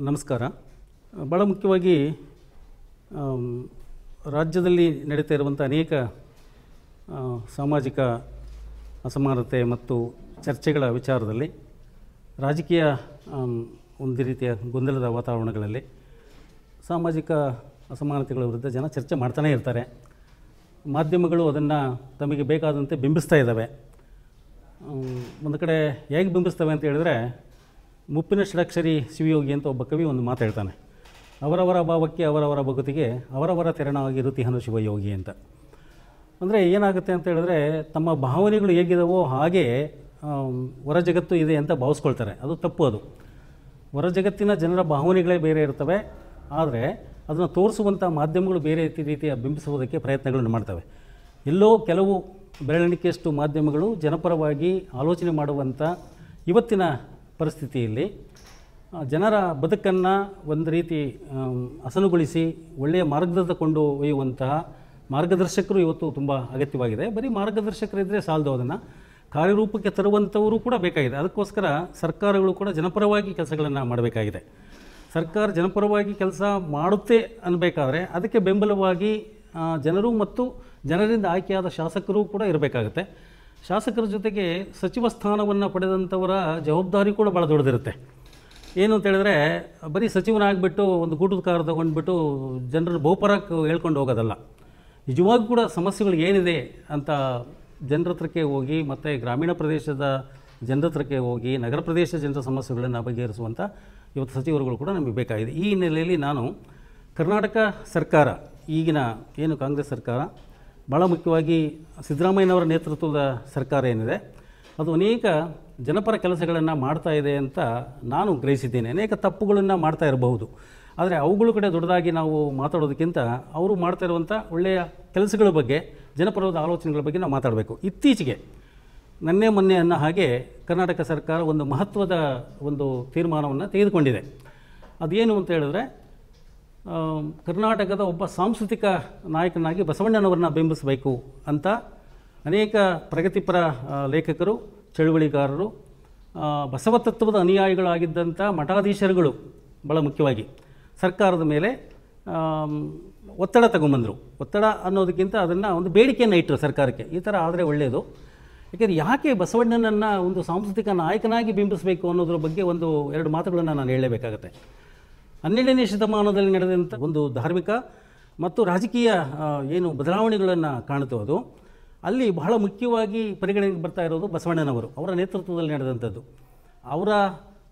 ನಮಸ್ಕಾರ. ಭಾಳ ಮುಖ್ಯವಾಗಿ ರಾಜ್ಯದಲ್ಲಿ ನಡೀತಾ ಇರುವಂಥ ಅನೇಕ ಸಾಮಾಜಿಕ ಅಸಮಾನತೆ ಮತ್ತು ಚರ್ಚೆಗಳ ವಿಚಾರದಲ್ಲಿ, ರಾಜಕೀಯ ಒಂದು ರೀತಿಯ ಗೊಂದಲದ ವಾತಾವರಣಗಳಲ್ಲಿ ಸಾಮಾಜಿಕ ಅಸಮಾನತೆಗಳ ವಿರುದ್ಧ ಜನ ಚರ್ಚೆ ಮಾಡ್ತಾನೇ ಇರ್ತಾರೆ. ಮಾಧ್ಯಮಗಳು ಅದನ್ನು ತಮಗೆ ಬೇಕಾದಂತೆ ಬಿಂಬಿಸ್ತಾ ಇದ್ದಾವೆ. ಒಂದು ಕಡೆ ಹೇಗೆ ಬಿಂಬಿಸ್ತವೆ ಅಂತ ಹೇಳಿದ್ರೆ ಮುಪ್ಪಿನ ಷಡಕ್ಷರಿ ಶಿವಯೋಗಿ ಅಂತ ಒಬ್ಬ ಕವಿ ಒಂದು ಮಾತು ಹೇಳ್ತಾನೆ. ಅವರವರ ಭಾವಕ್ಕೆ ಅವರವರ ಭಗತಿಗೆ ಅವರವರ ತೆರಣವಾಗಿ ಋತಿಹನು ಶಿವಯೋಗಿ ಅಂತ. ಅಂದರೆ ಏನಾಗುತ್ತೆ ಅಂತ ಹೇಳಿದ್ರೆ ತಮ್ಮ ಭಾವನೆಗಳು ಹೇಗಿದವೋ ಹಾಗೆ ಹೊರ ಜಗತ್ತು ಇದೆ ಅಂತ ಭಾವಿಸ್ಕೊಳ್ತಾರೆ. ಅದು ತಪ್ಪು ಅದು. ಹೊರ ಜಗತ್ತಿನ ಜನರ ಭಾವನೆಗಳೇ ಬೇರೆ ಇರ್ತವೆ. ಆದರೆ ಅದನ್ನು ತೋರಿಸುವಂಥ ಮಾಧ್ಯಮಗಳು ಬೇರೆ ರೀತಿ- ರೀತಿಯ ಬಿಂಬಿಸುವುದಕ್ಕೆ ಪ್ರಯತ್ನಗಳನ್ನು ಮಾಡ್ತವೆ. ಎಲ್ಲೋ ಕೆಲವು ಬೆರಳೆಣಿಕೆಯಷ್ಟು ಮಾಧ್ಯಮಗಳು ಜನಪರವಾಗಿ ಆಲೋಚನೆ ಮಾಡುವಂಥ ಇವತ್ತಿನ ಪರಿಸ್ಥಿತಿಯಲ್ಲಿ ಜನರ ಬದುಕನ್ನು ಒಂದು ರೀತಿ ಹಸನುಗೊಳಿಸಿ ಒಳ್ಳೆಯ ಮಾರ್ಗದತ್ತ ಕೊಂಡು ಒಯ್ಯುವಂತಹ ಮಾರ್ಗದರ್ಶಕರು ಇವತ್ತು ತುಂಬ ಅಗತ್ಯವಾಗಿದೆ. ಬರೀ ಮಾರ್ಗದರ್ಶಕರಿದ್ದರೆ ಸಾಲದು ಅದನ್ನು. ಕಾರ್ಯರೂಪಕ್ಕೆ ತರುವಂಥವರು ಕೂಡ ಬೇಕಾಗಿದೆ. ಅದಕ್ಕೋಸ್ಕರ ಸರ್ಕಾರಗಳು ಕೂಡ ಜನಪರವಾಗಿ ಕೆಲಸಗಳನ್ನು ಮಾಡಬೇಕಾಗಿದೆ. ಸರ್ಕಾರ ಜನಪರವಾಗಿ ಕೆಲಸ ಮಾಡುತ್ತೆ ಅನ್ನಬೇಕಾದ್ರೆ ಅದಕ್ಕೆ ಬೆಂಬಲವಾಗಿ ಜನರು ಮತ್ತು ಜನರಿಂದ ಆಯ್ಕೆಯಾದ ಶಾಸಕರು ಕೂಡ ಇರಬೇಕಾಗುತ್ತೆ. ಶಾಸಕರ ಜೊತೆಗೆ ಸಚಿವ ಸ್ಥಾನವನ್ನು ಪಡೆದಂಥವರ ಜವಾಬ್ದಾರಿ ಕೂಡ ಭಾಳ ದೊಡ್ಡದಿರುತ್ತೆ. ಏನು ಅಂತ ಹೇಳಿದ್ರೆ, ಬರೀ ಸಚಿವನಾಗಿಬಿಟ್ಟು ಒಂದು ಗೂಟದ ಕಾರ್ ತೊಗೊಂಡ್ಬಿಟ್ಟು ಜನರ ಬಹುಪರಕ್ಕೆ ಹೇಳ್ಕೊಂಡು ಹೋಗೋದಲ್ಲ. ನಿಜವಾಗೂ ಕೂಡ ಸಮಸ್ಯೆಗಳು ಏನಿದೆ ಅಂತ ಜನರ ಹತ್ರಕ್ಕೆ ಹೋಗಿ, ಮತ್ತು ಗ್ರಾಮೀಣ ಪ್ರದೇಶದ ಜನರ ಹತ್ರಕ್ಕೆ ಹೋಗಿ, ನಗರ ಪ್ರದೇಶ ಜನರ ಸಮಸ್ಯೆಗಳನ್ನು ಬಗೆಹರಿಸುವಂಥ ಇವತ್ತು ಸಚಿವರುಗಳು ಕೂಡ ನಮಗೆ ಬೇಕಾಗಿದೆ. ಈ ಹಿನ್ನೆಲೆಯಲ್ಲಿ ನಾನು ಕರ್ನಾಟಕ ಸರ್ಕಾರ, ಈಗಿನ ಏನು ಕಾಂಗ್ರೆಸ್ ಸರ್ಕಾರ ಭಾಳ ಮುಖ್ಯವಾಗಿ ಸಿದ್ದರಾಮಯ್ಯನವರ ನೇತೃತ್ವದ ಸರ್ಕಾರ ಏನಿದೆ, ಅದು ಅನೇಕ ಜನಪರ ಕೆಲಸಗಳನ್ನು ಮಾಡ್ತಾ ಇದೆ ಅಂತ ನಾನು ಗ್ರಹಿಸಿದ್ದೇನೆ. ಅನೇಕ ತಪ್ಪುಗಳನ್ನು ಮಾಡ್ತಾ ಇರಬಹುದು. ಆದರೆ ಅವುಗಳ ಕಡೆ ದೊಡ್ಡದಾಗಿ ನಾವು ಮಾತಾಡೋದಕ್ಕಿಂತ ಅವರು ಮಾಡ್ತಾ ಇರುವಂಥ ಒಳ್ಳೆಯ ಕೆಲಸಗಳ ಬಗ್ಗೆ ಜನಪರವಾದ ಆಲೋಚನೆಗಳ ಬಗ್ಗೆ ನಾವು ಮಾತಾಡಬೇಕು. ಇತ್ತೀಚೆಗೆ ನನ್ನೇ ಮೊನ್ನೆ ಅನ್ನೋ ಹಾಗೆ ಕರ್ನಾಟಕ ಸರ್ಕಾರ ಒಂದು ಮಹತ್ವದ ಒಂದು ತೀರ್ಮಾನವನ್ನು ತೆಗೆದುಕೊಂಡಿದೆ. ಅದೇನು ಅಂತ ಹೇಳಿದ್ರೆ ಕರ್ನಾಟಕದ ಒಬ್ಬ ಸಾಂಸ್ಕೃತಿಕ ನಾಯಕನಾಗಿ ಬಸವಣ್ಣನವರನ್ನ ಬಿಂಬಿಸಬೇಕು ಅಂತ ಅನೇಕ ಪ್ರಗತಿಪರ ಲೇಖಕರು, ಚಳುವಳಿಗಾರರು ಬಸವ ತತ್ವದ ಅನುಯಾಯಿಗಳಾಗಿದ್ದಂಥ ಮಠಾಧೀಶರುಗಳು ಭಾಳ ಮುಖ್ಯವಾಗಿ ಸರ್ಕಾರದ ಮೇಲೆ ಒತ್ತಡ ತಗೊಂಬಂದರು. ಒತ್ತಡ ಅನ್ನೋದಕ್ಕಿಂತ ಅದನ್ನು ಒಂದು ಬೇಡಿಕೆಯನ್ನು ಇಟ್ಟರು ಸರ್ಕಾರಕ್ಕೆ. ಈ ಥರ ಆದರೆ ಒಳ್ಳೆಯದು ಯಾಕೆಂದರೆ ಯಾಕೆ ಬಸವಣ್ಣನನ್ನು ಒಂದು ಸಾಂಸ್ಕೃತಿಕ ನಾಯಕನಾಗಿ ಬಿಂಬಿಸಬೇಕು ಅನ್ನೋದ್ರ ಬಗ್ಗೆ ಒಂದು ಎರಡು ಮಾತುಗಳನ್ನು ನಾನು ಹೇಳಲೇಬೇಕಾಗತ್ತೆ ಹನ್ನೆರಡನೇ ಶತಮಾನದಲ್ಲಿ ನಡೆದಂಥ ಒಂದು ಧಾರ್ಮಿಕ ಮತ್ತು ರಾಜಕೀಯ ಏನು ಬದಲಾವಣೆಗಳನ್ನು ಕಾಣುತ್ತೋ ಅದು. ಅಲ್ಲಿ ಬಹಳ ಮುಖ್ಯವಾಗಿ ಪರಿಗಣನೆಗೆ ಬರ್ತಾ ಇರೋದು ಬಸವಣ್ಣನವರು, ಅವರ ನೇತೃತ್ವದಲ್ಲಿ ನಡೆದಂಥದ್ದು. ಅವರ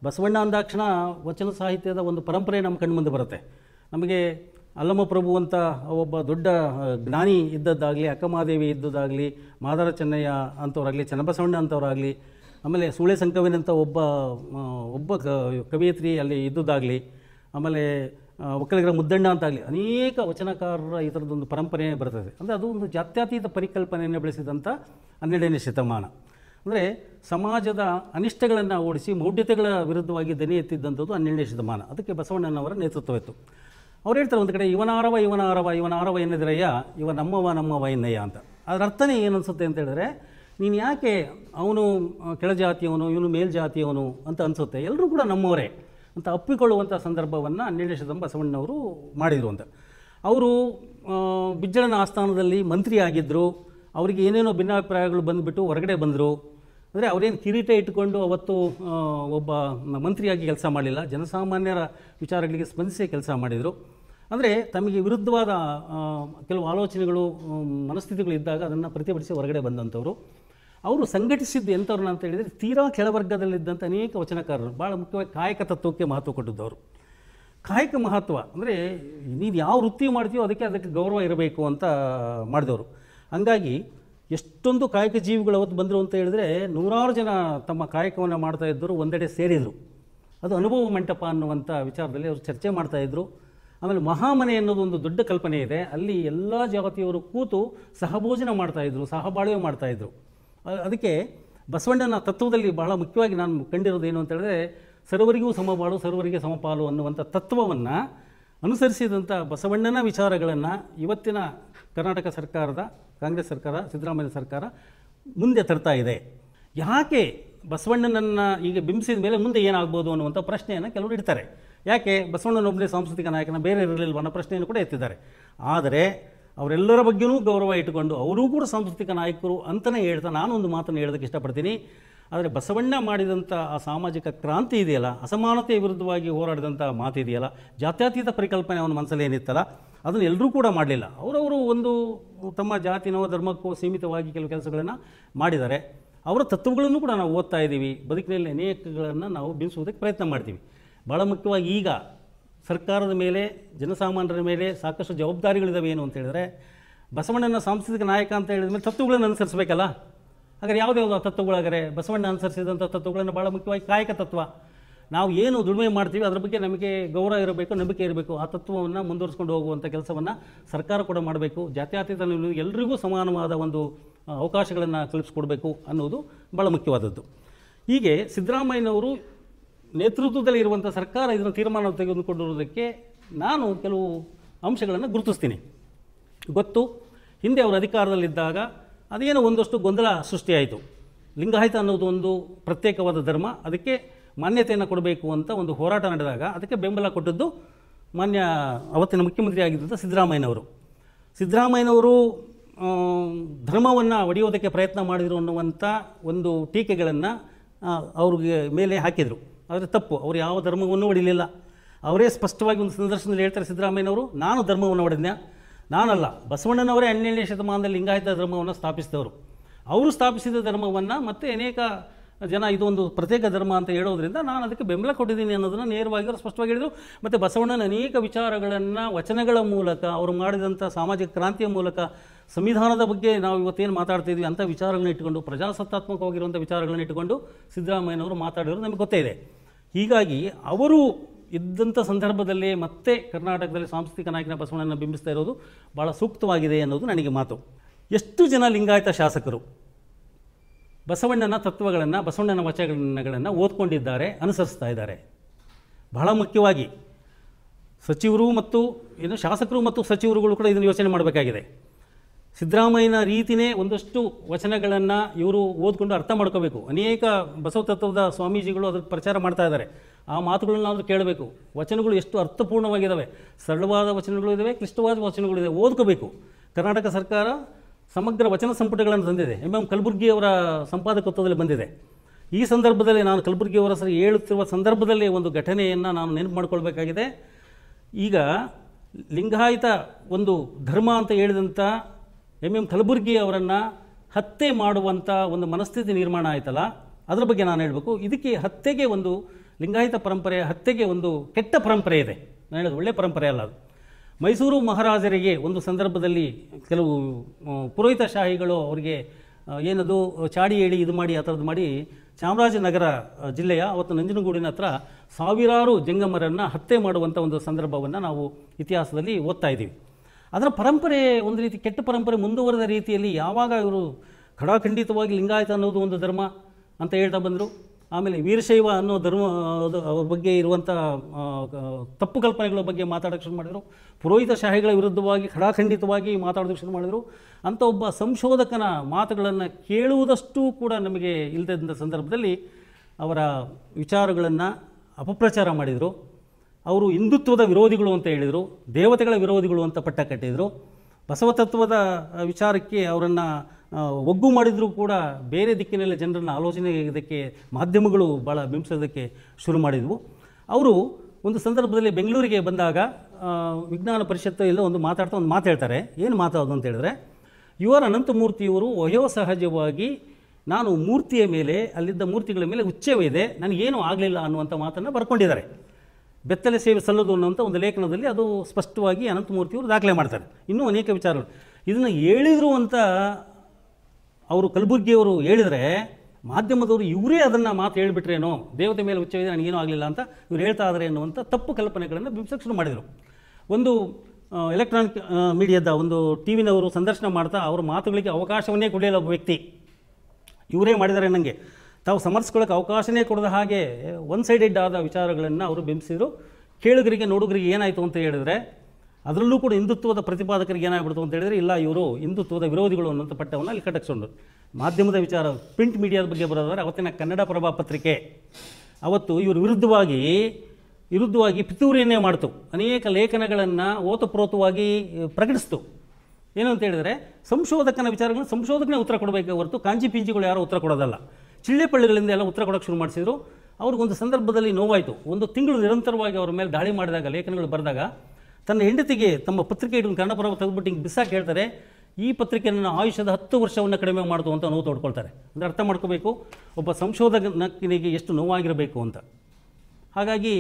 ಬಸವಣ್ಣ ಅಂದಾಕ್ಷಣ ವಚನ ಸಾಹಿತ್ಯದ ಒಂದು ಪರಂಪರೆ ನಮ್ಮ ಕಣ್ಮುಂದೆ ಬರುತ್ತೆ. ನಮಗೆ ಅಲ್ಲಮ ಪ್ರಭು ಅಂತ ಒಬ್ಬ ದೊಡ್ಡ ಜ್ಞಾನಿ ಇದ್ದದ್ದಾಗಲಿ, ಅಕ್ಕಮಹಾದೇವಿ ಇದ್ದದ್ದಾಗಲಿ, ಮಾದಾರ ಚೆನ್ನಯ್ಯ ಅಂಥವರಾಗಲಿ ಚನ್ನಬಸವಣ್ಣ ಅಂಥವರಾಗಲಿ ಆಮೇಲೆ ಸೂಳೆ ಸಂಕವಿನಂಥ ಒಬ್ಬ ಒಬ್ಬ ಕವಯಿತ್ರಿ ಅಲ್ಲಿ ಇದ್ದುದಾಗಲಿ ಆಮೇಲೆ ಒಕ್ಕಲಿಗರ ಮುದ್ದಣ್ಣ ಅಂತಾಗಲಿ, ಅನೇಕ ವಚನಕಾರರ ಈ ಥರದೊಂದು ಪರಂಪರೆ ಬರ್ತದೆ. ಅಂದರೆ ಅದು ಒಂದು ಜಾತ್ಯತೀತ ಪರಿಕಲ್ಪನೆಯನ್ನು ಬೆಳೆಸಿದಂಥ ಹನ್ನೆರಡನೇ ಶತಮಾನ. ಅಂದರೆ ಸಮಾಜದ ಅನಿಷ್ಟಗಳನ್ನು ಓಡಿಸಿ ಮೌಢ್ಯತೆಗಳ ವಿರುದ್ಧವಾಗಿ ದನಿ ಎತ್ತಿದ್ದಂಥದ್ದು ಹನ್ನೆರಡನೇ ಶತಮಾನ. ಅದಕ್ಕೆ ಬಸವಣ್ಣನವರ ನೇತೃತ್ವವಿತ್ತು. ಅವ್ರು ಹೇಳ್ತಾರೆ ಒಂದು ಕಡೆ, ಇವನಾರವ ಇವನಾರವ ಇವನಾರವ ಎನ್ನದಿರಯ್ಯ, ಇವ ನಮ್ಮವ ನಮ್ಮವ ಎನ್ನಯ್ಯ ಅಂತ. ಅದರ ಅರ್ಥನೇ ಏನು ಅನಿಸುತ್ತೆ ಅಂತ ಹೇಳಿದ್ರೆ, ನೀನು ಯಾಕೆ ಅವನು ಕೆಳಜಾತಿಯವನು, ಇವನು ಮೇಲ್ಜಾತಿಯವನು ಅಂತ ಅನಿಸುತ್ತೆ. ಎಲ್ಲರೂ ಕೂಡ ನಮ್ಮವರೇ. ಅಂತ ಅಪ್ಪಿಕೊಳ್ಳುವಂಥ ಸಂದರ್ಭವನ್ನು ಹನ್ನೆರಡನೇ ಬಸವಣ್ಣವರು ಮಾಡಿದರು ಅಂತ. ಅವರು ಬಿಜ್ಜಳನ ಆಸ್ಥಾನದಲ್ಲಿ ಮಂತ್ರಿ ಆಗಿದ್ದರು ಅವರಿಗೆ ಏನೇನೋ ಭಿನ್ನಾಭಿಪ್ರಾಯಗಳು ಬಂದುಬಿಟ್ಟು ಹೊರಗಡೆ ಬಂದರು. ಅಂದರೆ ಅವರೇನು ಕಿರೀಟ ಇಟ್ಟುಕೊಂಡು ಅವತ್ತು ಒಬ್ಬ ಮಂತ್ರಿಯಾಗಿ ಕೆಲಸ ಮಾಡಲಿಲ್ಲ. ಜನಸಾಮಾನ್ಯರ ವಿಚಾರಗಳಿಗೆ ಸ್ಪಂದಿಸಿ ಕೆಲಸ ಮಾಡಿದರು. ಅಂದರೆ ತಮಗೆ ವಿರುದ್ಧವಾದ ಕೆಲವು ಆಲೋಚನೆಗಳು ಮನಸ್ಥಿತಿಗಳು ಇದ್ದಾಗ ಅದನ್ನು ಪ್ರತಿಭಟಿಸಿ ಹೊರಗಡೆ ಬಂದಂಥವ್ರು. ಅವರು ಸಂಘಟಿಸಿದ್ದು ಎಂಥವ್ರನ್ನ ಅಂತ ಹೇಳಿದರೆ ತೀರಾ ಕೆಳವರ್ಗದಲ್ಲಿದ್ದಂಥ ಅನೇಕ ವಚನಕಾರರು ಭಾಳ ಮುಖ್ಯವಾಗಿ ಕಾಯಕ ತತ್ವಕ್ಕೆ ಮಹತ್ವ ಕೊಟ್ಟಿದ್ದವರು. ಕಾಯಕ ಮಹತ್ವ ಅಂದರೆ ನೀವು ಯಾವ ವೃತ್ತಿ ಮಾಡ್ತೀವೋ ಅದಕ್ಕೆ ಅದಕ್ಕೆ ಗೌರವ ಇರಬೇಕು ಅಂತ ಮಾಡಿದವರು. ಹಂಗಾಗಿ ಎಷ್ಟೊಂದು ಕಾಯಕ ಜೀವಿಗಳು ಅವತ್ತು ಬಂದರು ಅಂತ ಹೇಳಿದ್ರೆ ನೂರಾರು ಜನ ತಮ್ಮ ಕಾಯಕವನ್ನು ಮಾಡ್ತಾ ಇದ್ದರು ಒಂದೆಡೆ ಸೇರಿದರು. ಅದು ಅನುಭವ ಮಂಟಪ ಅನ್ನುವಂಥ ವಿಚಾರದಲ್ಲಿ ಅವರು ಚರ್ಚೆ ಮಾಡ್ತಾಯಿದ್ರು ಆಮೇಲೆ ಮಹಾಮನೆ ಅನ್ನೋದು ಒಂದು ದೊಡ್ಡ ಕಲ್ಪನೆ ಇದೆ. ಅಲ್ಲಿ ಎಲ್ಲ ಜಾತಿಯವರು ಕೂತು ಸಹಭೋಜನ ಮಾಡ್ತಾಯಿದ್ರು ಸಹಬಾಳ್ವೆ ಮಾಡ್ತಾಯಿದ್ರು ಅದಕ್ಕೆ ಬಸವಣ್ಣನ ತತ್ವದಲ್ಲಿ ಬಹಳ ಮುಖ್ಯವಾಗಿ ನಾನು ಕಂಡಿರೋದು ಏನು ಅಂತ ಹೇಳಿದ್ರೆ, ಸರ್ವರಿಗೂ ಸಮಬಾಳು, ಸರ್ವರಿಗೆ ಸಮಪಾಲು ಅನ್ನುವಂಥ ತತ್ವವನ್ನು ಅನುಸರಿಸಿದಂಥ ಬಸವಣ್ಣನ ವಿಚಾರಗಳನ್ನು ಇವತ್ತಿನ ಕರ್ನಾಟಕ ಸರ್ಕಾರದ, ಕಾಂಗ್ರೆಸ್ ಸರ್ಕಾರ, ಸಿದ್ದರಾಮಯ್ಯ ಸರ್ಕಾರ ಮುಂದೆ ತರ್ತಾ ಇದೆ. ಯಾಕೆ ಬಸವಣ್ಣನನ್ನು ಈಗ ಬಿಂಬಿಸಿದ ಮೇಲೆ ಮುಂದೆ ಏನಾಗ್ಬೋದು ಅನ್ನುವಂಥ ಪ್ರಶ್ನೆಯನ್ನು ಕೆಲವರು ಇಡ್ತಾರೆ. ಯಾಕೆ ಬಸವಣ್ಣನೊಬ್ಬನೇ ಸಾಂಸ್ಕೃತಿಕ ನಾಯಕನ ಬೇರೆ ಇರಲಿಲ್ವ ಅನ್ನೋ ಪ್ರಶ್ನೆಯನ್ನು ಕೂಡ ಎತ್ತಿದ್ದಾರೆ. ಆದರೆ ಅವರೆಲ್ಲರ ಬಗ್ಗೆಯೂ ಗೌರವ ಇಟ್ಟುಕೊಂಡು ಅವರೂ ಕೂಡ ಸಾಂಸ್ಕೃತಿಕ ನಾಯಕರು ಅಂತಲೇ ಹೇಳ್ತಾ ನಾನೊಂದು ಮಾತನ್ನು ಹೇಳೋದಕ್ಕೆ ಇಷ್ಟಪಡ್ತೀನಿ. ಆದರೆ ಬಸವಣ್ಣ ಮಾಡಿದಂಥ ಆ ಸಾಮಾಜಿಕ ಕ್ರಾಂತಿ ಇದೆಯಲ್ಲ, ಅಸಮಾನತೆಯ ವಿರುದ್ಧವಾಗಿ ಹೋರಾಡಿದಂಥ ಮಾತಿದೆಯಲ್ಲ ಜಾತ್ಯತೀತ ಪರಿಕಲ್ಪನೆ ಅವನ ಮನಸ್ಸಲ್ಲಿ ಏನಿತ್ತಲ್ಲ, ಅದನ್ನು ಎಲ್ಲರೂ ಕೂಡ ಮಾಡಲಿಲ್ಲ. ಅವರವರು ಒಂದು ತಮ್ಮ ಜಾತಿನೋ ಧರ್ಮಕ್ಕೋ ಸೀಮಿತವಾಗಿ ಕೆಲವು ಕೆಲಸಗಳನ್ನು ಮಾಡಿದ್ದಾರೆ. ಅವರ ತತ್ವಗಳನ್ನು ಕೂಡ ನಾವು ಓದ್ತಾ ಇದ್ದೀವಿ ಬದುಕಿನಲ್ಲಿ ಅನೇಕಗಳನ್ನು ನಾವು ಬಿಡಿಸುವುದಕ್ಕೆ ಪ್ರಯತ್ನ ಮಾಡ್ತೀವಿ. ಭಾಳ ಮುಖ್ಯವಾಗಿ ಈಗ ಸರ್ಕಾರದ ಮೇಲೆ, ಜನಸಾಮಾನ್ಯರ ಮೇಲೆ ಸಾಕಷ್ಟು ಜವಾಬ್ದಾರಿಗಳಿದ್ದಾವೆ ಏನು ಅಂತ ಹೇಳಿದ್ರೆ, ಬಸವಣ್ಣನ ಸಾಂಸ್ಕೃತಿಕ ನಾಯಕ ಅಂತ ಹೇಳಿದ ಮೇಲೆ ತತ್ವಗಳನ್ನು ಅನುಸರಿಸಬೇಕಲ್ಲ? ಹಾಗಾದ್ರೆ ಯಾವುದ್ಯಾವುದು ತತ್ವಗಳಾಗರೆ? ಬಸವಣ್ಣ ಅನುಸರಿಸಿದಂಥ ತತ್ವಗಳನ್ನು ಭಾಳ ಮುಖ್ಯವಾಗಿ ಕಾಯಕ ತತ್ವ. ನಾವು ಏನು ದುಡಿಮೆ ಮಾಡ್ತೀವಿ, ಅದ್ರ ಬಗ್ಗೆ ನಮಗೆ ಗೌರವ ಇರಬೇಕು, ನಂಬಿಕೆ ಇರಬೇಕು. ಆ ತತ್ವವನ್ನು ಮುಂದುವರಿಸ್ಕೊಂಡು ಹೋಗುವಂಥ ಕೆಲಸವನ್ನು ಸರ್ಕಾರ ಕೂಡ ಮಾಡಬೇಕು. ಜಾತ್ಯಾತೀತ ಎಲ್ಲರಿಗೂ ಸಮಾನವಾದ ಒಂದು ಅವಕಾಶಗಳನ್ನು ಕಲ್ಪಿಸ್ಕೊಡ್ಬೇಕು ಅನ್ನೋದು ಭಾಳ ಮುಖ್ಯವಾದದ್ದು. ಹೀಗೆ ಸಿದ್ದರಾಮಯ್ಯನವರು ನೇತೃತ್ವದಲ್ಲಿ ಇರುವಂಥ ಸರ್ಕಾರ ಇದನ್ನು ತೀರ್ಮಾನ ತೆಗೆದುಕೊಂಡಿರುವುದಕ್ಕೆ ನಾನು ಕೆಲವು ಅಂಶಗಳನ್ನು ಗುರುತಿಸ್ತೀನಿ. ಗೊತ್ತು, ಹಿಂದೆ ಅವರು ಅಧಿಕಾರದಲ್ಲಿದ್ದಾಗ ಅದೇನೋ ಒಂದಷ್ಟು ಗೊಂದಲ ಸೃಷ್ಟಿಯಾಯಿತು. ಲಿಂಗಾಯತ ಅನ್ನೋದು ಒಂದು ಪ್ರತ್ಯೇಕವಾದ ಧರ್ಮ, ಅದಕ್ಕೆ ಮಾನ್ಯತೆಯನ್ನು ಕೊಡಬೇಕು ಅಂತ ಒಂದು ಹೋರಾಟ ನಡೆದಾಗ ಅದಕ್ಕೆ ಬೆಂಬಲ ಕೊಟ್ಟದ್ದು ಮಾನ್ಯ ಅವತ್ತಿನ ಮುಖ್ಯಮಂತ್ರಿ ಆಗಿದ್ದಂಥ ಸಿದ್ದರಾಮಯ್ಯನವರು. ಸಿದ್ದರಾಮಯ್ಯನವರು ಧರ್ಮವನ್ನು ಒಡೆಯೋದಕ್ಕೆ ಪ್ರಯತ್ನ ಮಾಡಿದರು ಅನ್ನುವಂಥ ಒಂದು ಟೀಕೆಗಳನ್ನು ಅವ್ರಿಗೆ ಮೇಲೆ ಹಾಕಿದರು. ಆದರೆ ತಪ್ಪು. ಅವರು ಯಾವ ಧರ್ಮವನ್ನು ಒಡಿಲಿಲ್ಲ ಅವರೇ ಸ್ಪಷ್ಟವಾಗಿ ಒಂದು ಸಂದರ್ಶನದಲ್ಲಿ ಹೇಳ್ತಾರೆ, ಸಿದ್ದರಾಮಯ್ಯನವರು, ನಾನು ಧರ್ಮವನ್ನು ಒಡೆದ್ನ. ನಾನಲ್ಲ, ಬಸವಣ್ಣನವರೇ ಹನ್ನೆರಡನೇ ಶತಮಾನದಲ್ಲಿ ಲಿಂಗಾಯತ ಧರ್ಮವನ್ನು ಸ್ಥಾಪಿಸಿದವರು. ಅವರು ಸ್ಥಾಪಿಸಿದ ಧರ್ಮವನ್ನು ಮತ್ತೆ ಅನೇಕ ಜನ ಇದೊಂದು ಪ್ರತ್ಯೇಕ ಧರ್ಮ ಅಂತ ಹೇಳೋದ್ರಿಂದ ನಾನು ಅದಕ್ಕೆ ಬೆಂಬಲ ಕೊಟ್ಟಿದ್ದೀನಿ ಅನ್ನೋದನ್ನು ನೇರವಾಗಿ ಅವರು ಸ್ಪಷ್ಟವಾಗಿ ಹೇಳಿದರು. ಮತ್ತು ಬಸವಣ್ಣನ ಅನೇಕ ವಿಚಾರಗಳನ್ನು, ವಚನಗಳ ಮೂಲಕ, ಅವರು ಮಾಡಿದಂಥ ಸಾಮಾಜಿಕ ಕ್ರಾಂತಿಯ ಮೂಲಕ, ಸಂವಿಧಾನದ ಬಗ್ಗೆ ನಾವು ಇವತ್ತೇನು ಮಾತಾಡ್ತಿದ್ವಿ ಅಂಥ ವಿಚಾರಗಳನ್ನ ಇಟ್ಟುಕೊಂಡು ಪ್ರಜಾಸತ್ತಾತ್ಮಕವಾಗಿರುವಂಥ ವಿಚಾರಗಳನ್ನ ಇಟ್ಟುಕೊಂಡು ಸಿದ್ದರಾಮಯ್ಯನವರು ಮಾತಾಡಿರೋದು ನಮಗೆ ಗೊತ್ತೇ ಇದೆ. ಹೀಗಾಗಿ ಅವರು ಇದ್ದಂಥ ಸಂದರ್ಭದಲ್ಲೇ ಮತ್ತೆ ಕರ್ನಾಟಕದಲ್ಲಿ ಸಾಂಸ್ಕೃತಿಕ ನಾಯಕನ ಬಸವಣ್ಣನ ಬಿಂಬಿಸ್ತಾ ಇರೋದು ಭಾಳ ಸೂಕ್ತವಾಗಿದೆ ಅನ್ನೋದು ನನಗೆ ಮಾತು. ಎಷ್ಟು ಜನ ಲಿಂಗಾಯತ ಶಾಸಕರು ಬಸವಣ್ಣನ ತತ್ವಗಳನ್ನು, ಬಸವಣ್ಣನ ವಚನಗಳನ್ನು ಓದ್ಕೊಂಡಿದ್ದಾರೆ, ಅನುಸರಿಸ್ತಾ ಇದ್ದಾರೆ. ಬಹಳ ಮುಖ್ಯವಾಗಿ ಸಚಿವರು ಮತ್ತು ಏನು ಶಾಸಕರು ಮತ್ತು ಸಚಿವರುಗಳು ಕೂಡ ಇದನ್ನು ಯೋಚನೆ ಮಾಡಬೇಕಾಗಿದೆ. ಸಿದ್ದರಾಮಯ್ಯನ ರೀತಿಯೇ ಒಂದಷ್ಟು ವಚನಗಳನ್ನು ಇವರು ಓದ್ಕೊಂಡು ಅರ್ಥ ಮಾಡ್ಕೋಬೇಕು. ಅನೇಕ ಬಸವ ತತ್ವದ ಸ್ವಾಮೀಜಿಗಳು ಅದಕ್ಕೆ ಪ್ರಚಾರ ಮಾಡ್ತಾ ಇದ್ದಾರೆ. ಆ ಮಾತುಗಳನ್ನ ನಾವು ಕೇಳಬೇಕು. ವಚನಗಳು ಎಷ್ಟು ಅರ್ಥಪೂರ್ಣವಾಗಿದ್ದಾವೆ ಸರಳವಾದ ವಚನಗಳು ಇದ್ದಾವೆ ಕ್ಲಿಷ್ಟವಾದ ವಚನಗಳು ಇದ್ದಾವೆ ಓದ್ಕೋಬೇಕು. ಕರ್ನಾಟಕ ಸರ್ಕಾರ ಸಮಗ್ರ ವಚನ ಸಂಪುಟಗಳನ್ನು ತಂದಿದೆ. ಎಂ. ಕಲಬುರ್ಗಿ ಅವರ ಸಂಪಾದಕತ್ವದಲ್ಲಿ ಬಂದಿದೆ. ಈ ಸಂದರ್ಭದಲ್ಲಿ ನಾನು ಕಲಬುರ್ಗಿ ಅವರ ಸರಿ ಹೇಳುತ್ತಿರುವ ಸಂದರ್ಭದಲ್ಲಿ ಒಂದು ಘಟನೆಯನ್ನು ನಾನು ನೆನಪು ಮಾಡ್ಕೊಳ್ಬೇಕಾಗಿದೆ. ಈಗ ಲಿಂಗಾಯತ ಒಂದು ಧರ್ಮ ಅಂತ ಹೇಳಿದಂಥ ಎಂ ಎಂ ಕಲಬುರ್ಗಿ ಅವರನ್ನು ಹತ್ಯೆ ಮಾಡುವಂಥ ಒಂದು ಮನಸ್ಥಿತಿ ನಿರ್ಮಾಣ ಆಯ್ತಲ್ಲ? ಅದರ ಬಗ್ಗೆ ನಾನು ಹೇಳಬೇಕು. ಇದಕ್ಕೆ ಹತ್ಯೆಗೆ ಒಂದು ಲಿಂಗಾಯತ ಪರಂಪರೆ, ಹತ್ಯೆಗೆ ಒಂದು ಕೆಟ್ಟ ಪರಂಪರೆ ಇದೆ. ನಾನು ಹೇಳೋದು ಒಳ್ಳೆಯ ಪರಂಪರೆ ಅಲ್ಲ ಅದು. ಮೈಸೂರು ಮಹಾರಾಜರಿಗೆ ಒಂದು ಸಂದರ್ಭದಲ್ಲಿ ಕೆಲವು ಪುರೋಹಿತ ಶಾಹಿಗಳು ಅವರಿಗೆ ಏನದು, ಚಾಡಿ ಹೇಳಿ ಇದು ಮಾಡಿ, ಆ ಥರದ್ದು ಮಾಡಿ ಚಾಮರಾಜನಗರ ಜಿಲ್ಲೆಯ ಅವತ್ತು ನಂಜನಗೂಡಿನ ಹತ್ರ ಸಾವಿರಾರು ಜಂಗಮರನ್ನು ಹತ್ಯೆ ಮಾಡುವಂಥ ಒಂದು ಸಂದರ್ಭವನ್ನು ನಾವು ಇತಿಹಾಸದಲ್ಲಿ ಓದ್ತಾ ಇದ್ದೀವಿ. ಅದರ ಪರಂಪರೆ, ಒಂದು ರೀತಿ ಕೆಟ್ಟ ಪರಂಪರೆ ಮುಂದುವರೆದ ರೀತಿಯಲ್ಲಿ ಯಾವಾಗ ಇವರು ಖಡಾಖಂಡಿತವಾಗಿ ಲಿಂಗಾಯತ ಅನ್ನೋದು ಒಂದು ಧರ್ಮ ಅಂತ ಹೇಳ್ತಾ ಬಂದರು. ಆಮೇಲೆ ವೀರಶೈವ ಅನ್ನೋ ಧರ್ಮ ಬಗ್ಗೆ ಇರುವಂಥ ತಪ್ಪು ಕಲ್ಪನೆಗಳ ಬಗ್ಗೆ ಮಾತಾಡೋಕ್ಕೆ ಶುರು ಮಾಡಿದರು. ಪುರೋಹಿತ ಶಾಹಿಗಳ ವಿರುದ್ಧವಾಗಿ ಖಡಾಖಂಡಿತವಾಗಿ ಮಾತಾಡೋದಕ್ಕೆ ಶುರು ಮಾಡಿದರು. ಅಂಥ ಒಬ್ಬ ಸಂಶೋಧಕನ ಮಾತುಗಳನ್ನು ಕೇಳುವುದಷ್ಟು ಕೂಡ ನಮಗೆ ಇಲ್ಲದಂಥ ಸಂದರ್ಭದಲ್ಲಿ ಅವರ ವಿಚಾರಗಳನ್ನು ಅಪಪ್ರಚಾರ ಮಾಡಿದರು. ಅವರು ಹಿಂದುತ್ವದ ವಿರೋಧಿಗಳು ಅಂತ ಹೇಳಿದರು, ದೇವತೆಗಳ ವಿರೋಧಿಗಳು ಅಂತ ಪಟ್ಟ ಕಟ್ಟಿದರು. ಬಸವತತ್ವದ ವಿಚಾರಕ್ಕೆ ಅವರನ್ನು ಒಗ್ಗು ಮಾಡಿದರೂ ಕೂಡ ಬೇರೆ ದಿಕ್ಕಿನಲ್ಲಿ ಜನರನ್ನು ಆಲೋಚನೆ ಇದಕ್ಕೆ, ಮಾಧ್ಯಮಗಳು ಭಾಳ ಬಿಂಬಿಸೋದಕ್ಕೆ ಶುರು ಮಾಡಿದ್ವು. ಅವರು ಒಂದು ಸಂದರ್ಭದಲ್ಲಿ ಬೆಂಗಳೂರಿಗೆ ಬಂದಾಗ ವಿಜ್ಞಾನ ಪರಿಷತ್ತು ಎಲ್ಲ ಒಂದು ಮಾತಾಡ್ತಾ ಒಂದು ಮಾತು ಹೇಳ್ತಾರೆ. ಏನು ಮಾತಾಡೋದು ಅಂತ ಹೇಳಿದ್ರೆ ಯು ಆರ್ ಅನಂತಮೂರ್ತಿಯವರು ವಯೋಸಹಜವಾಗಿ ನಾನು ಮೂರ್ತಿಯ ಮೇಲೆ, ಅಲ್ಲಿದ್ದ ಮೂರ್ತಿಗಳ ಮೇಲೆ ಉಚ್ಚವಿದೆ ನನಗೇನು ಆಗಲಿಲ್ಲ ಅನ್ನುವಂಥ ಮಾತನ್ನು ಬರ್ಕೊಂಡಿದ್ದಾರೆ. ಬೆತ್ತಲೆ ಸೇವೆ ಸಲ್ಲದು ಅನ್ನುವಂಥ ಒಂದು ಲೇಖನದಲ್ಲಿ ಅದು ಸ್ಪಷ್ಟವಾಗಿ ಅನಂತಮೂರ್ತಿಯವರು ದಾಖಲೆ ಮಾಡ್ತಾರೆ. ಇನ್ನೂ ಅನೇಕ ವಿಚಾರಗಳು. ಇದನ್ನು ಹೇಳಿದರು ಅಂತ ಅವರು ಕಲಬುರ್ಗಿಯವರು ಹೇಳಿದರೆ, ಮಾಧ್ಯಮದವರು ಇವರೇ ಅದನ್ನು ಮಾತು ಹೇಳಿಬಿಟ್ರೇನೋ, ದೇವತೆ ಮೇಲೆ ಉಚ್ಚವಿದೆ ನನಗೇನೂ ಆಗಲಿಲ್ಲ ಅಂತ ಇವ್ರು ಹೇಳ್ತಾ ಇದ್ದಾರೆ ಅನ್ನುವಂಥ ತಪ್ಪು ಕಲ್ಪನೆಗಳನ್ನು ಬಿಂಬಿಸಕ್ಕೆ ಶುರು ಮಾಡಿದರು. ಒಂದು ಎಲೆಕ್ಟ್ರಾನಿಕ್ ಮೀಡಿಯಾದ ಒಂದು ಟಿ ವಿನವರು ಸಂದರ್ಶನ ಮಾಡ್ತಾ ಅವರ ಮಾತುಗಳಿಗೆ ಅವಕಾಶವನ್ನೇ ಕೊಡಲಿಲ್ಲ ಒಬ್ಬ ವ್ಯಕ್ತಿ. ಇವರೇ ಮಾಡಿದ್ದಾರೆ ನನಗೆ ತಾವು ಸಮರ್ಸ್ಕೊಳ್ಳೋಕೆ ಅವಕಾಶನೇ ಕೊಡದ ಹಾಗೆ ಒನ್ ಸೈಡೆಡ್ ಆದ ವಿಚಾರಗಳನ್ನು ಅವರು ಬಿಂಬಿಸಿದರು. ಕೇಳುಗರಿಗೆ, ನೋಡುಗರಿಗೆ ಏನಾಯಿತು ಅಂತ ಹೇಳಿದರೆ, ಅದರಲ್ಲೂ ಕೂಡ ಹಿಂದುತ್ವದ ಪ್ರತಿಪಾದಕರಿಗೆ ಏನಾಗ್ಬಿಡ್ತು ಅಂತ ಹೇಳಿದರೆ, ಇಲ್ಲ, ಇವರು ಹಿಂದುತ್ವದ ವಿರೋಧಿಗಳು ಅನ್ನೋಂಥ ಪಟ್ಟವನ್ನು ಅಲ್ಲಿ ಕಟ್ಟಿಸ್ಕೊಂಡು ಮಾಧ್ಯಮದ ವಿಚಾರ ಪ್ರಿಂಟ್ ಮೀಡಿಯಾದ ಬಗ್ಗೆ ಬರೋದಾದ್ರೆ, ಅವತ್ತಿನ ಕನ್ನಡ ಪ್ರಭಾ ಪತ್ರಿಕೆ. ಅವತ್ತು ಇವರು ವಿರುದ್ಧವಾಗಿ ವಿರುದ್ಧವಾಗಿ ಪಿತೂರಿಯನ್ನೇ ಮಾಡ್ತು. ಅನೇಕ ಲೇಖನಗಳನ್ನು ಓತಪ್ರೋತವಾಗಿ ಪ್ರಕಟಿಸ್ತು. ಏನು ಅಂತ ಹೇಳಿದರೆ, ಸಂಶೋಧಕನ ವಿಚಾರಗಳನ್ನು ಸಂಶೋಧಕನೇ ಉತ್ತರ ಕೊಡಬೇಕೆ ಹೊರತು ಕಾಂಜಿ ಪಿಂಜಿಗಳು ಯಾರೂ ಉತ್ತರ ಕೊಡೋದಲ್ಲ. ಚಿಳ್ಳೆಪಳ್ಳಿಗಳಿಂದ ಎಲ್ಲ ಉತ್ತರ ಕೊಡೋಕ್ಕೆ ಶುರು ಮಾಡಿಸಿದ್ರು. ಅವ್ರಿಗೊಂದು ಸಂದರ್ಭದಲ್ಲಿ ನೋವಾಯಿತು. ಒಂದು ತಿಂಗಳು ನಿರಂತರವಾಗಿ ಅವ್ರ ಮೇಲೆ ದಾಳಿ ಮಾಡಿದಾಗ, ಲೇಖನಗಳು ಬರೆದಾಗ, ತನ್ನ ಹೆಂಡತಿಗೆ ತಮ್ಮ ಪತ್ರಿಕೆ ಇಟ್ಟು ಕನ್ನಡ ಪರ್ವ ತೆಗೆದುಬಿಟ್ಟು ಹಿಂಗೆ ಬಿಸಾಕಿ ಹೇಳ್ತಾರೆ, ಈ ಪತ್ರಿಕೆಯನ್ನು ಆಯುಷ್ಯದ ಹತ್ತು ವರ್ಷವನ್ನು ಕಡಿಮೆ ಮಾಡ್ತು ಅಂತ ನೋವು ತೋಡ್ಕೊಳ್ತಾರೆ. ಅಂದರೆ ಅರ್ಥ ಮಾಡ್ಕೋಬೇಕು, ಒಬ್ಬ ಸಂಶೋಧಕನಿಗೆ ಎಷ್ಟು ನೋವಾಗಿರಬೇಕು ಅಂತ. ಹಾಗಾಗಿ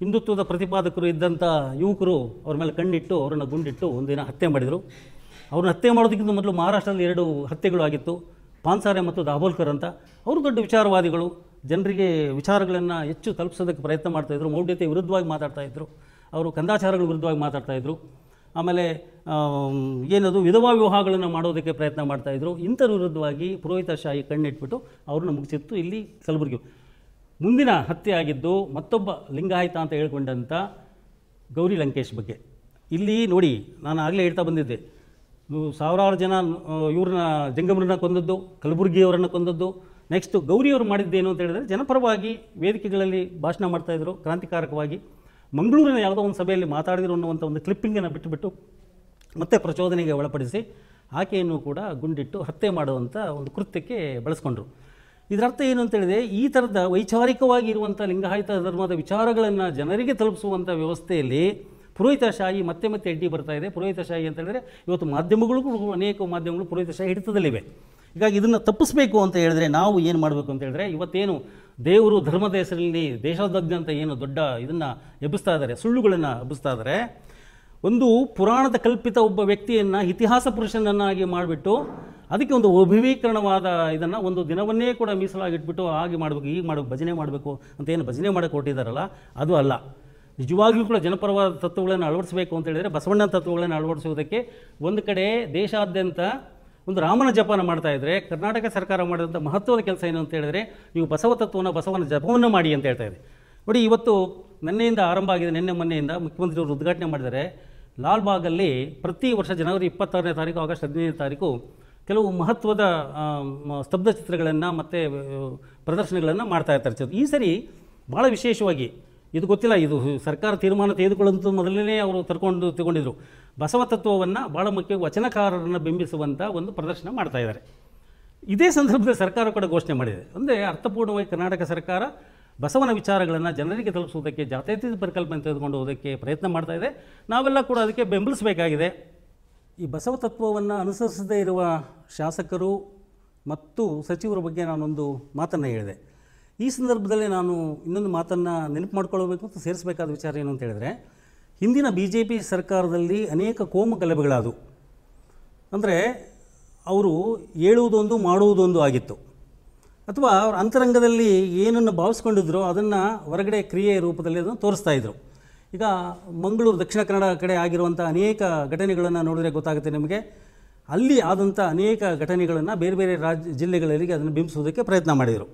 ಹಿಂದುತ್ವದ ಪ್ರತಿಪಾದಕರು ಇದ್ದಂಥ ಯುವಕರು ಅವ್ರ ಮೇಲೆ ಕಣ್ಣಿಟ್ಟು, ಅವರನ್ನು ಗುಂಡಿಟ್ಟು ಒಂದಿನ ಹತ್ಯೆ ಮಾಡಿದರು. ಅವ್ರನ್ನ ಹತ್ಯೆ ಮಾಡೋದಕ್ಕಿಂತ ಮೊದಲು ಮಹಾರಾಷ್ಟ್ರದಲ್ಲಿ ಎರಡು ಹತ್ಯೆಗಳು ಆಗಿತ್ತು. ಪಾನ್ಸಾರೆ ಮತ್ತು ದಾಬೋಲ್ಕರ್ ಅಂತ ಅವರು ದೊಡ್ಡ ವಿಚಾರವಾದಿಗಳು. ಜನರಿಗೆ ವಿಚಾರಗಳನ್ನು ಹೆಚ್ಚು ತಲುಪಿಸೋದಕ್ಕೆ ಪ್ರಯತ್ನ ಮಾಡ್ತಾಯಿದ್ರು ಮೌಢ್ಯತೆ ವಿರುದ್ಧವಾಗಿ ಮಾತಾಡ್ತಾಯಿದ್ರು ಅವರು ಕಂದಾಚಾರಗಳ ವಿರುದ್ಧವಾಗಿ ಮಾತಾಡ್ತಾಯಿದ್ರು ಆಮೇಲೆ ಆಮ್, ಏನದು ವಿಧವಾ ವಿವಾಹಗಳನ್ನು ಮಾಡೋದಕ್ಕೆ ಪ್ರಯತ್ನ ಮಾಡ್ತಾಯಿದ್ರು ಇಂಥರ ವಿರುದ್ಧವಾಗಿ ಪುರೋಹಿತಶಾಹಿ ಕಣ್ಣಿಟ್ಬಿಟ್ಟು ಅವ್ರನ್ನ ಮುಗಿಸಿತ್ತು. ಇಲ್ಲಿ ಕಲಬುರಗಿ. ಮುಂದಿನ ಹತ್ಯೆ ಆಗಿದ್ದು ಮತ್ತೊಬ್ಬ ಲಿಂಗಾಯಿತ ಅಂತ ಹೇಳ್ಕೊಂಡಂಥ ಗೌರಿ ಲಂಕೇಶ್ ಬಗ್ಗೆ. ಇಲ್ಲಿ ನೋಡಿ ನಾನು ಆಗಲೇ ಹೇಳ್ತಾ ಬಂದಿದ್ದೆ. ಸಾವಿರಾರು ಜನ ಇವ್ರನ್ನ ಜಂಗಮರನ್ನ ಕೊಂದದ್ದು, ಕಲಬುರಗಿಯವರನ್ನು ಕೊಂದದ್ದು. ನೆಕ್ಸ್ಟು ಗೌರಿಯವರು ಮಾಡಿದ್ದೇನು ಅಂತ ಹೇಳಿದರೆ, ಜನಪರವಾಗಿ ವೇದಿಕೆಗಳಲ್ಲಿ ಭಾಷಣ ಮಾಡ್ತಾಯಿದ್ರು ಕ್ರಾಂತಿಕಾರಕವಾಗಿ. ಮಂಗಳೂರಿನ ಯಾವುದೋ ಒಂದು ಸಭೆಯಲ್ಲಿ ಮಾತಾಡಿದ್ರು ಅನ್ನುವಂಥ ಒಂದು ಕ್ಲಿಪ್ಪಿಂಗನ್ನು ಬಿಟ್ಟುಬಿಟ್ಟು ಮತ್ತೆ ಪ್ರಚೋದನೆಗೆ ಒಳಪಡಿಸಿ ಆಕೆಯನ್ನು ಕೂಡ ಗುಂಡಿಟ್ಟು ಹತ್ಯೆ ಮಾಡುವಂಥ ಒಂದು ಕೃತ್ಯಕ್ಕೆ ಬಳಸ್ಕೊಂಡ್ರು. ಇದರರ್ಥ ಏನು ಅಂತ ಹೇಳಿದ್ರೆ, ಈ ಥರದ ವೈಚಾರಿಕವಾಗಿ ಇರುವಂಥ ಲಿಂಗಾಯತ ಧರ್ಮದ ವಿಚಾರಗಳನ್ನು ಜನರಿಗೆ ತಲುಪಿಸುವಂಥ ವ್ಯವಸ್ಥೆಯಲ್ಲಿ ಪುರೋಹಿತಶಾಹಿ ಮತ್ತೆ ಮತ್ತೆ ಅಡ್ಡಿ ಬರ್ತಾ ಇದೆ. ಪುರೋಹಿತಶಾಹಿ ಅಂತ ಹೇಳಿದ್ರೆ ಇವತ್ತು ಮಾಧ್ಯಮಗಳಿಗೂ ಅನೇಕ ಮಾಧ್ಯಮಗಳು ಪುರೋಹಿತಶಾಹಿ ಹಿಡಿತದಲ್ಲಿವೆ. ಹೀಗಾಗಿ ಇದನ್ನು ತಪ್ಪಿಸಬೇಕು ಅಂತ ಹೇಳಿದ್ರೆ ನಾವು ಏನು ಮಾಡಬೇಕು ಅಂತ ಹೇಳಿದ್ರೆ ಇವತ್ತೇನು ದೇವರು ಧರ್ಮದ ಹೆಸರಲ್ಲಿ ದೇಶಾದ್ಯಂತ ಏನು ದೊಡ್ಡ ಇದನ್ನು ಎಬ್ಬಿಸ್ತಾ ಇದ್ದಾರೆ, ಸುಳ್ಳುಗಳನ್ನು ಎಬ್ಬಿಸ್ತಾ ಇದ್ದಾರೆ. ಒಂದು ಪುರಾಣದ ಕಲ್ಪಿತ ಒಬ್ಬ ವ್ಯಕ್ತಿಯನ್ನು ಇತಿಹಾಸ ಪುರುಷನನ್ನಾಗಿ ಮಾಡಿಬಿಟ್ಟು ಅದಕ್ಕೆ ಒಂದು ಅಭಿವೀಕರಣವಾದ ಇದನ್ನು ಒಂದು ದಿನವನ್ನೇ ಕೂಡ ಮೀಸಲಾಗಿಟ್ಬಿಟ್ಟು ಹಾಗೆ ಮಾಡಬೇಕು, ಹೀಗೆ ಮಾಡಬೇಕು, ಭಜನೆ ಮಾಡಬೇಕು ಅಂತ ಏನು ಭಜನೆ ಮಾಡೋಕ್ಕೆ ಕೊಟ್ಟಿದ್ದಾರಲ್ಲ? ಅದು ಅಲ್ಲ. ನಿಜವಾಗಿಯೂ ಕೂಡ ಜನಪರವಾದ ತತ್ವಗಳನ್ನು ಅಳವಡಿಸಬೇಕು ಅಂತ ಹೇಳಿದರೆ ಬಸವಣ್ಣ ತತ್ವಗಳನ್ನು ಅಳವಡಿಸುವುದಕ್ಕೆ ಒಂದು ಕಡೆ ದೇಶಾದ್ಯಂತ ಒಂದು ರಾಮನ ಜಪನ ಮಾಡ್ತಾ ಇದ್ದರೆ ಕರ್ನಾಟಕ ಸರ್ಕಾರ ಮಾಡಿದಂಥ ಮಹತ್ವದ ಕೆಲಸ ಏನು ಅಂತ ಹೇಳಿದ್ರೆ, ನೀವು ಬಸವ ತತ್ವವನ್ನು, ಬಸವನ ಜಪವನ್ನು ಮಾಡಿ ಅಂತ ಹೇಳ್ತಾ ಇದೆ. ನೋಡಿ, ಇವತ್ತು ನಿನ್ನೆಯಿಂದ ಆರಂಭ ಆಗಿದೆ, ನಿನ್ನೆ ಮೊನ್ನೆಯಿಂದ ಮುಖ್ಯಮಂತ್ರಿಯವರು ಉದ್ಘಾಟನೆ ಮಾಡಿದರೆ, ಲಾಲ್ಬಾಗಲ್ಲಿ ಪ್ರತಿ ವರ್ಷ ಜನವರಿ ಇಪ್ಪತ್ತಾರನೇ ತಾರೀಕು, ಆಗಸ್ಟ್ ಹದಿನೈದನೇ ತಾರೀಕು ಕೆಲವು ಮಹತ್ವದ ಸ್ತಬ್ಧ ಚಿತ್ರಗಳನ್ನು ಮತ್ತು ಪ್ರದರ್ಶನಗಳನ್ನು ಮಾಡ್ತಾ ಇರ್ತಾರೆ. ಈ ಸರಿ ಭಾಳ ವಿಶೇಷವಾಗಿ ಇದು ಗೊತ್ತಿಲ್ಲ, ಇದು ಸರ್ಕಾರ ತೀರ್ಮಾನ ತೆಗೆದುಕೊಳ್ಳುವಂಥ ಮೊದಲನೇ ಅವರು ತರ್ಕೊಂಡು ತಗೊಂಡಿದ್ರು. ಬಸವ ತತ್ವವನ್ನು ಭಾಳ ಮುಖ್ಯವಾಗಿ ವಚನಕಾರರನ್ನು ಬಿಂಬಿಸುವಂಥ ಒಂದು ಪ್ರದರ್ಶನ ಮಾಡ್ತಾ ಇದ್ದಾರೆ. ಇದೇ ಸಂದರ್ಭದಲ್ಲಿ ಸರ್ಕಾರ ಕೂಡ ಘೋಷಣೆ ಮಾಡಿದೆ. ಅಂದರೆ ಅರ್ಥಪೂರ್ಣವಾಗಿ ಕರ್ನಾಟಕ ಸರ್ಕಾರ ಬಸವನ ವಿಚಾರಗಳನ್ನು ಜನರಿಗೆ ತಲುಪಿಸುವುದಕ್ಕೆ ಜಾತ್ಯತೀತ ಪರಿಕಲ್ಪನೆ ತೆಗೆದುಕೊಂಡು ಹೋಗೋದಕ್ಕೆ ಪ್ರಯತ್ನ ಮಾಡ್ತಾ ಇದೆ. ನಾವೆಲ್ಲ ಕೂಡ ಅದಕ್ಕೆ ಬೆಂಬಲಿಸಬೇಕಾಗಿದೆ. ಈ ಬಸವ ತತ್ವವನ್ನು ಅನುಸರಿಸದೇ ಇರುವ ಶಾಸಕರು ಮತ್ತು ಸಚಿವರ ಬಗ್ಗೆ ನಾನೊಂದು ಮಾತನ್ನು ಹೇಳಿದೆ. ಈ ಸಂದರ್ಭದಲ್ಲಿ ನಾನು ಇನ್ನೊಂದು ಮಾತನ್ನು ನೆನಪು ಮಾಡ್ಕೊಳ್ಬೇಕು ಅಂತ ಸೇರಿಸಬೇಕಾದ ವಿಚಾರ ಏನು ಅಂತ ಹೇಳಿದ್ರೆ, ಹಿಂದಿನ ಬಿ ಜೆ ಪಿ ಸರ್ಕಾರದಲ್ಲಿ ಅನೇಕ ಕೋಮು ಗಲಭೆಗಳಾದವು ಅಂದರೆ ಅವರು ಹೇಳುವುದೊಂದು ಮಾಡುವುದೊಂದು ಆಗಿತ್ತು. ಅಥವಾ ಅವ್ರ ಅಂತರಂಗದಲ್ಲಿ ಏನನ್ನು ಭಾವಿಸ್ಕೊಂಡಿದ್ರು ಅದನ್ನು ಹೊರಗಡೆ ಕ್ರಿಯೆಯ ರೂಪದಲ್ಲಿ ಅದನ್ನು ತೋರಿಸ್ತಾ ಇದ್ರು. ಈಗ ಮಂಗಳೂರು ದಕ್ಷಿಣ ಕನ್ನಡ ಕಡೆ ಆಗಿರುವಂಥ ಅನೇಕ ಘಟನೆಗಳನ್ನು ನೋಡಿದರೆ ಗೊತ್ತಾಗುತ್ತೆ ನಿಮಗೆ. ಅಲ್ಲಿ ಆದಂಥ ಅನೇಕ ಘಟನೆಗಳನ್ನು ಬೇರೆ ಬೇರೆ ರಾಜ್ಯ ಜಿಲ್ಲೆಗಳಲ್ಲಿ ಅದನ್ನು ಬಿಂಬಿಸೋದಕ್ಕೆ ಪ್ರಯತ್ನ ಮಾಡಿದರು.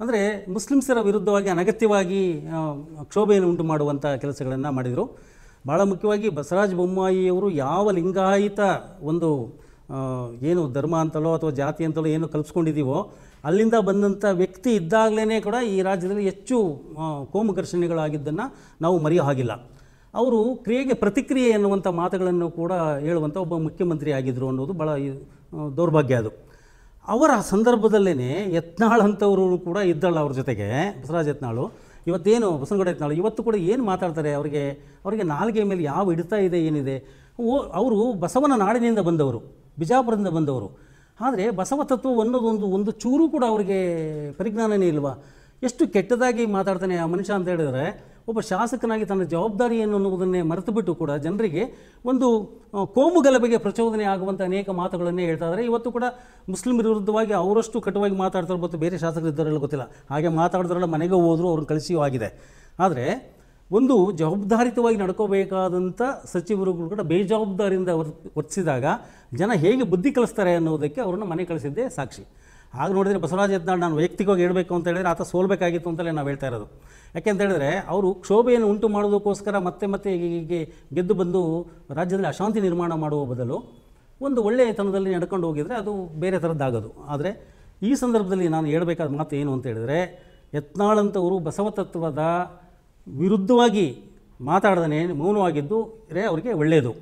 ಅಂದರೆ ಮುಸ್ಲಿಮ್ಸರ ವಿರುದ್ಧವಾಗಿ ಅನಗತ್ಯವಾಗಿ ಕ್ಷೋಭೆಯನ್ನು ಉಂಟು ಮಾಡುವಂಥ ಕೆಲಸಗಳನ್ನು ಮಾಡಿದರು. ಭಾಳ ಮುಖ್ಯವಾಗಿ ಬಸವರಾಜ ಬೊಮ್ಮಾಯಿಯವರು ಯಾವ ಲಿಂಗಾಯಿತ ಒಂದು ಏನು ಧರ್ಮ ಅಂತಲೋ ಅಥವಾ ಜಾತಿ ಅಂತಲೋ ಏನು ಕಲ್ಪಿಸ್ಕೊಂಡಿದ್ದೀವೋ ಅಲ್ಲಿಂದ ಬಂದಂಥ ವ್ಯಕ್ತಿ ಇದ್ದಾಗಲೇ ಕೂಡ ಈ ರಾಜ್ಯದಲ್ಲಿ ಹೆಚ್ಚು ಕೋಮು ಘರ್ಷಣೆಗಳಾಗಿದ್ದನ್ನು ನಾವು ಮರೆಯೋ ಹಾಗಿಲ್ಲ. ಅವರು ಕ್ರಿಯೆಗೆ ಪ್ರತಿಕ್ರಿಯೆ ಎನ್ನುವಂಥ ಮಾತುಗಳನ್ನು ಕೂಡ ಹೇಳುವಂಥ ಒಬ್ಬ ಮುಖ್ಯಮಂತ್ರಿ ಆಗಿದ್ದರು ಅನ್ನೋದು ಭಾಳ ದೌರ್ಭಾಗ್ಯ ಅದು. ಅವರ ಸಂದರ್ಭದಲ್ಲೇ ಯತ್ನಾಳ್ ಅಂಥವರು ಕೂಡ ಇದ್ದಲ್ಲ ಅವ್ರ ಜೊತೆಗೆ, ಬಸವರಾಜ್ ಯತ್ನಾಳು. ಇವತ್ತೇನು ಬಸವನಗೌಡ ಯತ್ನಾಳು, ಇವತ್ತು ಕೂಡ ಏನು ಮಾತಾಡ್ತಾರೆ? ಅವರಿಗೆ ಅವರಿಗೆ ನಾಲ್ಗೆ ಮೇಲೆ ಯಾವ ಹಿಡಿತಾ ಇದೆ, ಏನಿದೆ? ಓ, ಅವರು ಬಸವನ ನಾಡಿನಿಂದ ಬಂದವರು, ಬಿಜಾಪುರದಿಂದ ಬಂದವರು. ಆದರೆ ಬಸವ ತತ್ವ ಅನ್ನೋದೊಂದು, ಒಂದು ಚೂರು ಕೂಡ ಅವರಿಗೆ ಪರಿಜ್ಞಾನನೇ ಇಲ್ವಾ? ಎಷ್ಟು ಕೆಟ್ಟದಾಗಿ ಮಾತಾಡ್ತಾನೆ ಆ ಮನುಷ್ಯ ಅಂತ ಹೇಳಿದರೆ ಒಬ್ಬ ಶಾಸಕನಾಗಿ ತನ್ನ ಜವಾಬ್ದಾರಿ ಏನು ಅನ್ನುವುದನ್ನೇ ಮರೆತು ಬಿಟ್ಟು ಕೂಡ ಜನರಿಗೆ ಒಂದು ಕೋಮು ಗಲಭೆಗೆ ಪ್ರಚೋದನೆ ಆಗುವಂಥ ಅನೇಕ ಮಾತುಗಳನ್ನೇ ಹೇಳ್ತಾ ಇದ್ದಾರೆ. ಇವತ್ತು ಕೂಡ ಮುಸ್ಲಿಮರ ವಿರುದ್ಧವಾಗಿ ಅವರಷ್ಟು ಕಟುವಾಗಿ ಮಾತಾಡ್ತಾರೆ ಮತ್ತು ಬೇರೆ ಶಾಸಕರು ಇದ್ದಾರಲ್ಲ ಗೊತ್ತಿಲ್ಲ. ಹಾಗೆ ಮಾತಾಡಿದ್ರಲ್ಲ ಮನೆಗೆ ಹೋದರೂ ಅವ್ರನ್ನ ಕಳಿಸಿಯೂ ಆಗಿದೆ. ಆದರೆ ಒಂದು ಜವಾಬ್ದಾರಿತವಾಗಿ ನಡ್ಕೋಬೇಕಾದಂಥ ಸಚಿವರು ಕೂಡ ಬೇಜವಾಬ್ದಾರಿಯಿಂದ ವರ್, ವರ್ತಿಸಿದಾಗ ಜನ ಹೇಗೆ ಬುದ್ಧಿ ಕಲಿಸ್ತಾರೆ ಅನ್ನೋದಕ್ಕೆ ಅವ್ರನ್ನ ಮನೆ ಕಳಿಸಿದ್ದೇ ಸಾಕ್ಷಿ. ಆಗ ನೋಡಿದರೆ ಬಸವರಾಜ ಯತ್ನಾಳ್ ನಾನು ವೈಯಕ್ತಿಕವಾಗಿ ಹೇಳಬೇಕು ಅಂತ ಹೇಳಿದರೆ ಆತ ಸೋಲ್ಬೇಕಾಗಿತ್ತು ಅಂತಲೇ ನಾವು ಹೇಳ್ತಾ ಇರೋದು. ಯಾಕೆಂತ ಹೇಳಿದ್ರೆ ಅವರು ಕ್ಷೋಭೆಯನ್ನು ಉಂಟು ಮಾಡೋದಕ್ಕೋಸ್ಕರ ಮತ್ತೆ ಮತ್ತೆ ಹೀಗೆ ಗೆದ್ದು ಬಂದು ರಾಜ್ಯದಲ್ಲಿ ಅಶಾಂತಿ ನಿರ್ಮಾಣ ಮಾಡುವ ಬದಲು ಒಂದು ಒಳ್ಳೆಯತನದಲ್ಲಿ ನಡ್ಕೊಂಡು ಹೋಗಿದರೆ ಅದು ಬೇರೆ ಥರದ್ದಾಗೋದು. ಆದರೆ ಈ ಸಂದರ್ಭದಲ್ಲಿ ನಾನು ಹೇಳಬೇಕಾದ ಮಾತು ಏನು ಅಂತ ಹೇಳಿದರೆ ಯತ್ನಾಳ್ ಅಂತವರು ಬಸವ ತತ್ವದ ವಿರುದ್ಧವಾಗಿ ಮಾತಾಡದೇ ಮೌನವಾಗಿದ್ದು ರೇ ಅವರಿಗೆ ಒಳ್ಳೆಯದು.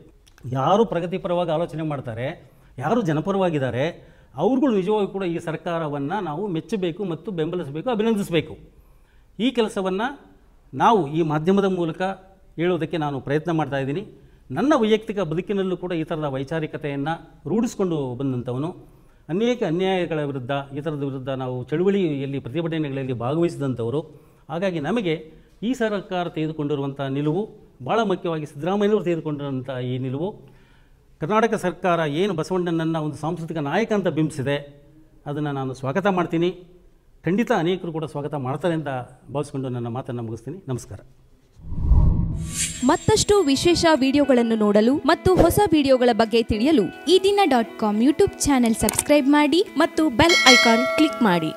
ಯಾರು ಪ್ರಗತಿಪರವಾಗಿ ಆಲೋಚನೆ ಮಾಡ್ತಾರೆ, ಯಾರು ಜನಪರವಾಗಿದ್ದಾರೆ ಅವ್ರುಗಳು ನಿಜವಾಗಿ ಕೂಡ ಈ ಸರ್ಕಾರವನ್ನು ನಾವು ಮೆಚ್ಚಬೇಕು ಮತ್ತು ಬೆಂಬಲಿಸಬೇಕು, ಅಭಿನಂದಿಸಬೇಕು. ಈ ಕೆಲಸವನ್ನು ನಾವು ಈ ಮಾಧ್ಯಮದ ಮೂಲಕ ಹೇಳೋದಕ್ಕೆ ನಾನು ಪ್ರಯತ್ನ ಮಾಡ್ತಾ ಇದ್ದೀನಿ. ನನ್ನ ವೈಯಕ್ತಿಕ ಬದುಕಿನಲ್ಲೂ ಕೂಡ ಈ ಥರದ ವೈಚಾರಿಕತೆಯನ್ನು ರೂಢಿಸಿಕೊಂಡು ಬಂದಂಥವನು, ಅನೇಕ ಅನ್ಯಾಯಗಳ ವಿರುದ್ಧ, ಈ ಥರದ ವಿರುದ್ಧ ನಾವು ಚಳುವಳಿಯಲ್ಲಿ ಪ್ರತಿಭಟನೆಗಳಲ್ಲಿ ಭಾಗವಹಿಸಿದಂಥವರು. ಹಾಗಾಗಿ ನಮಗೆ ಈ ಸರ್ಕಾರ ತೆಗೆದುಕೊಂಡಿರುವಂಥ ನಿಲುವು ಭಾಳ ಮುಖ್ಯವಾಗಿ ಸಿದ್ದರಾಮಯ್ಯವರು ತೆಗೆದುಕೊಂಡಿರುವಂಥ ಈ ನಿಲುವು ಕರ್ನಾಟಕ ಸರ್ಕಾರ ಏನು ಬಸವಣ್ಣನನ್ನು ಒಂದು ಸಾಂಸ್ಕೃತಿಕ ನಾಯಕ ಅಂತ ಬಿಂಬಿಸಿದೆ, ಅದನ್ನು ನಾನು ಸ್ವಾಗತ ಮಾಡ್ತೀನಿ. ಖಂಡಿತ ಅನೇಕರು ಕೂಡ ಸ್ವಾಗತ ಮಾಡ್ತಾರೆ ಅಂತ ಭಾವಿಸ್ಕೊಂಡು ನನ್ನ ಮಾತನ್ನು ಮುಗಿಸ್ತೀನಿ. ನಮಸ್ಕಾರ. ಮತ್ತಷ್ಟು ವಿಶೇಷ ವಿಡಿಯೋಗಳನ್ನು ನೋಡಲು ಮತ್ತು ಹೊಸ ವಿಡಿಯೋಗಳ ಬಗ್ಗೆ ತಿಳಿಯಲು Ee Dina dot com YouTube channel subscribe ಮಾಡಿ ಮತ್ತು ಬೆಲ್ ಐಕಾನ್ ಕ್ಲಿಕ್ ಮಾಡಿ.